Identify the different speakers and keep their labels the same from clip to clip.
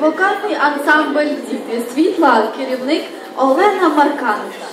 Speaker 1: вокальний ансамбль Діти світла, керівник Олена
Speaker 2: Марканова.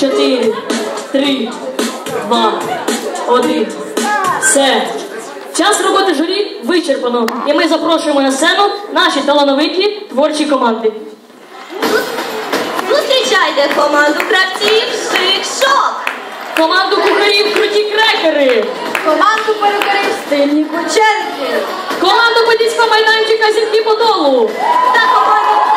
Speaker 2: Чотири, три, два, один. Все. Час роботи журі вичерпано. І ми запрошуємо на сцену наші талановиті творчі команди.
Speaker 3: Зустрічайте команду кравців Шик-Шок.
Speaker 2: Команду кухарів круті крекери.
Speaker 1: Команду перукарів стильні кучерки.
Speaker 2: Команду подільського майданчика зірки подолу.
Speaker 3: Та команду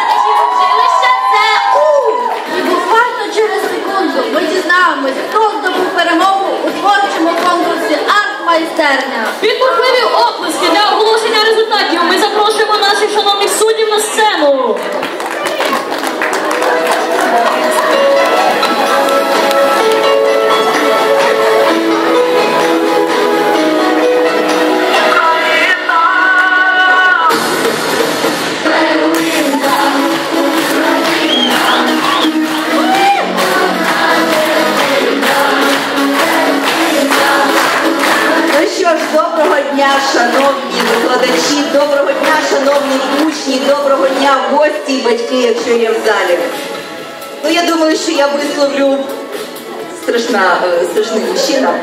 Speaker 1: секунду ми дізнаємося, хто здобув перемогу у творчому конкурсі Арт-майстерня.
Speaker 2: Під бурхливі оплески
Speaker 4: Ну, я думаю, що я висловлю страшна, е, страшний мужчина.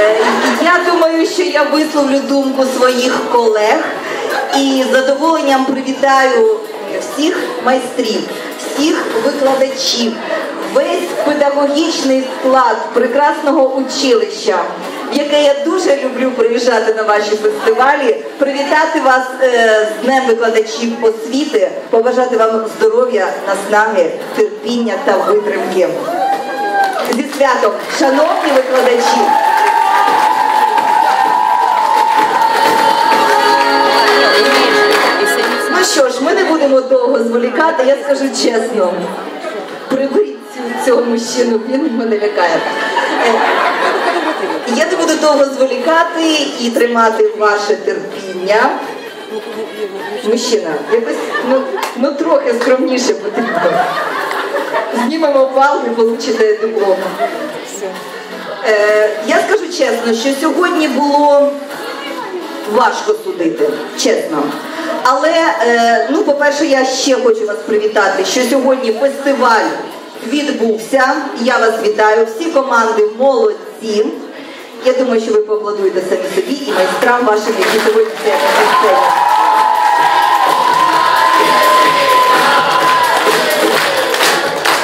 Speaker 4: Е, Я думаю, що я висловлю думку своїх колег і з задоволенням привітаю всіх майстрів, всіх викладачів, весь педагогічний склад прекрасного училища, яке я дуже люблю приїжджати на ваші фестивалі, привітати вас е, з Днем викладачів освіти, побажати вам здоров'я, наснаги, терпіння та витримки. Зі святом, шановні викладачі! Ну що ж, ми не будемо довго зволікати, я скажу чесно. Приберіть цього мужчину, він мене лякає. Я не буду довго зволікати і тримати ваше терпіння. Мужчина, якось ну, ну трохи скромніше потрібно. Знімемо пал, ви получите диплом. Е, я скажу чесно, що сьогодні було важко судити, чесно. Але, е, ну, по-перше, я ще хочу вас привітати, що сьогодні фестиваль відбувся. Я вас вітаю. Всі команди молодці. Я думаю, що ви поаплодуєте самі собі і майстрам вашим, які сьогодні цій сцені.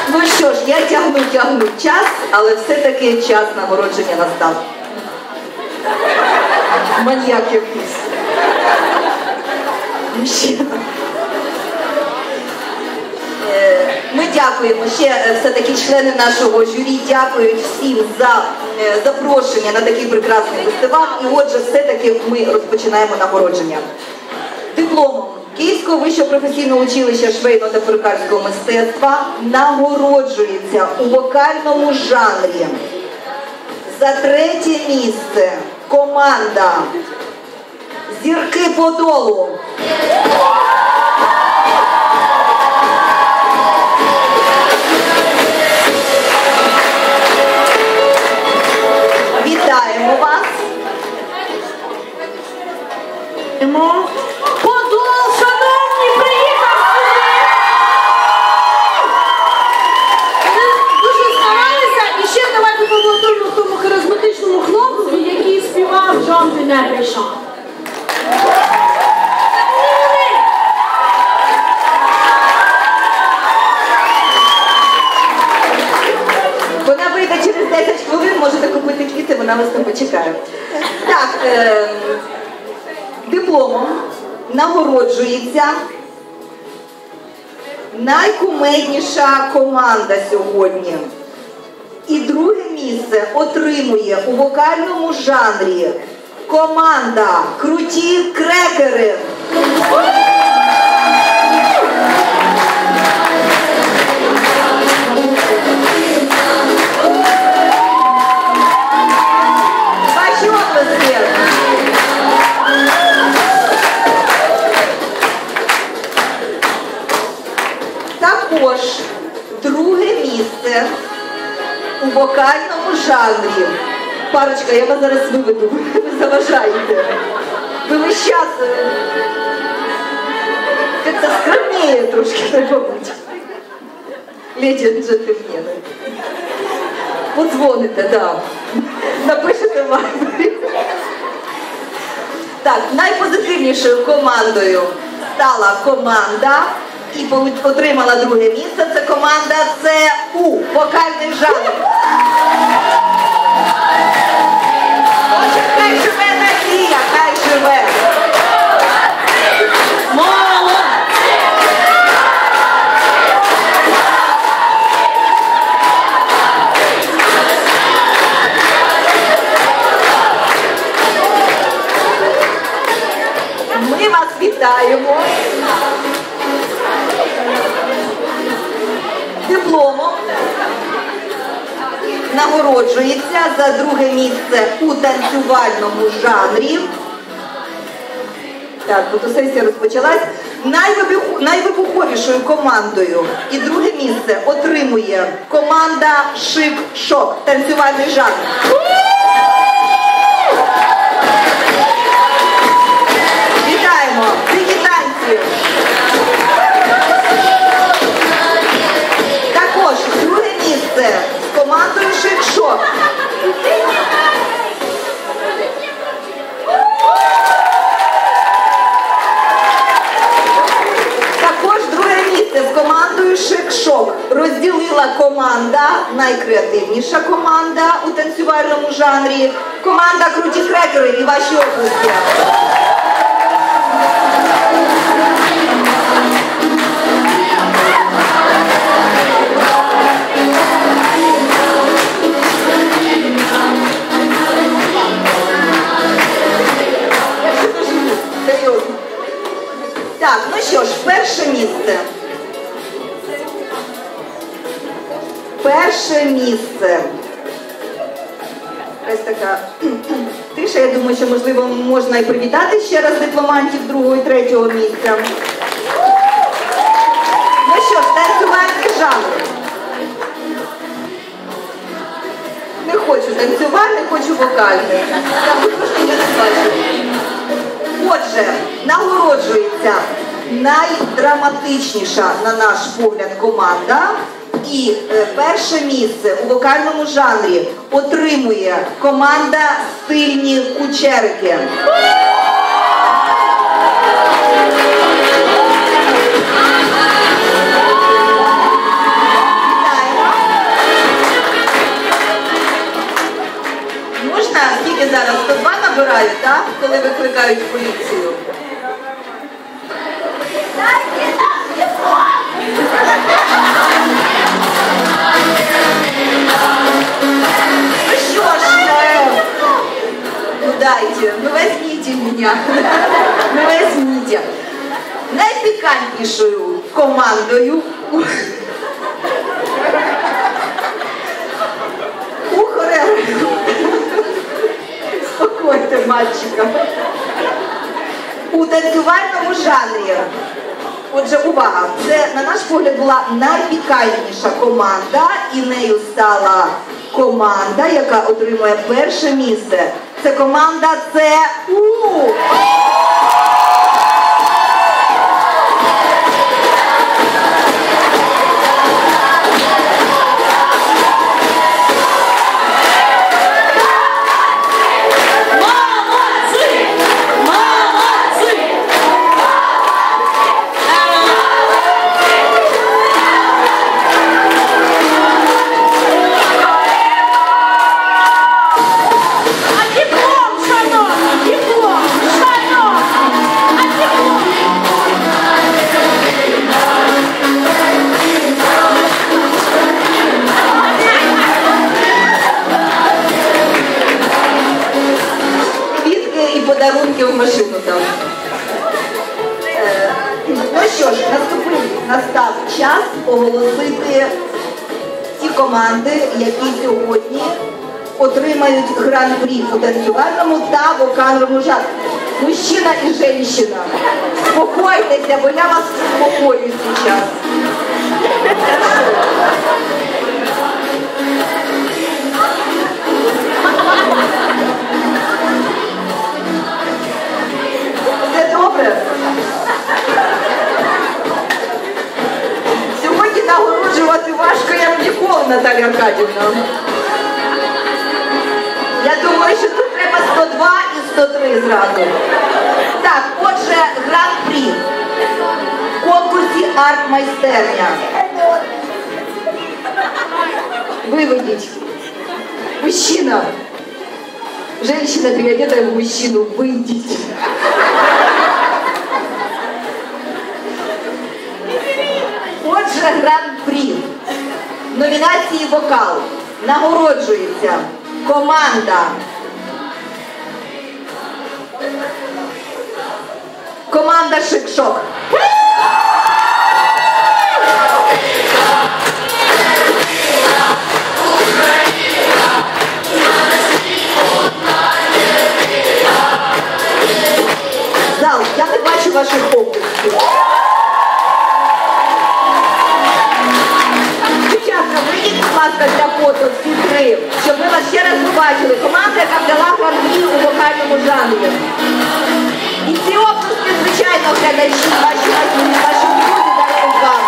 Speaker 4: Ну що ж, я тягну, тягну час, але все-таки час нагородження настав. Маньяк якийсь. Мужчина. Ми дякуємо ще е, все-таки члени нашого журі дякують всім за е, запрошення на такий прекрасний фестиваль. І отже, все-таки ми розпочинаємо нагородження. Дипломом Київського вищого професійного училища швейного та перукарського мистецтва нагороджується у вокальному жанрі. За третє місце команда Зірки Подолу.
Speaker 1: Подол, шановні, приїхав сюди! Ми дуже старалися і ще давайте поаплодуємо тому харизматичному хлопцю, який співав Джон ти.
Speaker 4: Вона вийде через 10 хвилин, можете купити квіти, вона вас там почекає. Так, е, нагороджується найкумедніша команда сьогодні. І друге місце отримує у вокальному жанрі команда Круті крекери. Місце у вокальному жанрі. Парочка, я вас зараз виведу, ви заважаєте. Ви весь час е, як-то скромніє трошки бути. Леді джентльмени. Подзвоните, так. Да. Напишете вайбері. Так, найпозитивнішою командою стала команда і отримала друге місце. Це команда ЦУ, вокальний жанр. Хай живе надія, хай живе. Нагороджується за друге місце у танцювальному жанрі. Так, фотосесія розпочалась. Найвибуховішою командою і друге місце отримує команда Шик-Шок, танцювальний жанр. Круті Крекери і ваші області. Серйозно. Так, ну що ж, перше місце. Перше місце. Якась така тиша. Я думаю, що можливо можна і привітати ще раз дипломантів другого і третього місця. Ну що танцювальний жанр. Не хочу танцювальний, хочу вокальний. Отже, нагороджується найдраматичніша, на наш погляд, команда. І е, перше місце у вокальному жанрі отримує команда Стильні кучерики. Можна, скільки зараз 102 набирають, так? Коли викликають поліцію? Возьмите меня, ну возьмите. Найпікантнішою командою у-. Спокойте, мальчика. У танцювальному жанрі. Отже, увага, це, на наш погляд, була найпікальніша команда, і нею стала команда, яка отримує перше місце. Це команда це.
Speaker 2: Молодці!
Speaker 4: Які сьогодні отримають гран-прі у танцювальному та вокальному жанрі. Мужчина і жінка. Спокойтеся, бо я вас спокою зараз. Я думаю, що тут треба 102 і 103 зразу. Так, отже, гран-прі. В конкурсі арт-майстерня. Виведіть. Мужчина. Женщина, переодетая в мужчину, выйдите. Отже, гран-прі. Номінації вокал нагороджується команда. Команда Шикшок. Зал, я не бачу ваших облисків. Для всі три, щоб ми вас ще раз побачили. Команда, яка вдала гвардію у вокальному жанрі. І ці оплески, звичайно, глядачі, ваші ваші, ваші люди дають вам.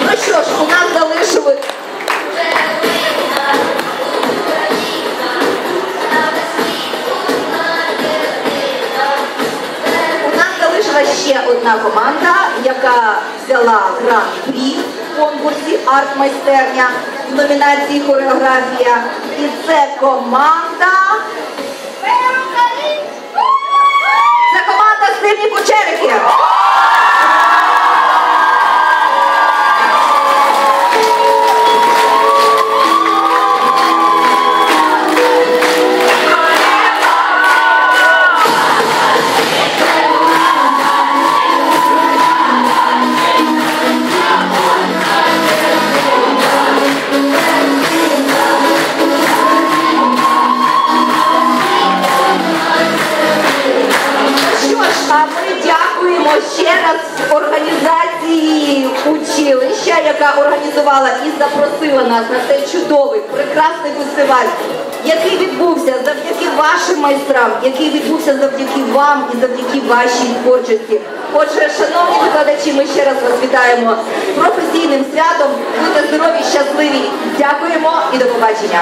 Speaker 4: Ну що ж, у нас залишилось ще одна команда, яка взяла гран-прі в конкурсі арт-майстерня в номінації хореографія. І це команда. Це команда Стильні кучерики. Училища, яка організувала і запросила нас на цей чудовий, прекрасний фестиваль, який відбувся завдяки вашим майстрам, який відбувся завдяки вам і завдяки вашій творчості. Отже, шановні викладачі, ми ще раз вас вітаємо з професійним святом. Будьте здорові, щасливі. Дякуємо і до побачення.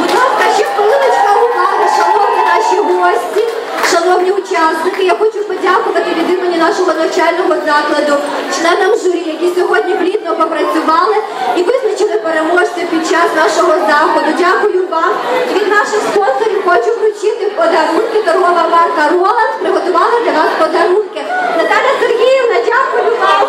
Speaker 5: Будь ласка, ще хвилиночка уваги, шановні наші гості, шановні учасники. Я хочу подякувати від імені нашого навчального закладу, членам журі, які сьогодні плідно попрацювали і визначили переможця під час нашого заходу. Дякую вам. Від наших спонсорів хочу вручити подарунки. Торгова марка Роланд приготувала для вас подарунки. Наталя Сергіївна, дякую вам.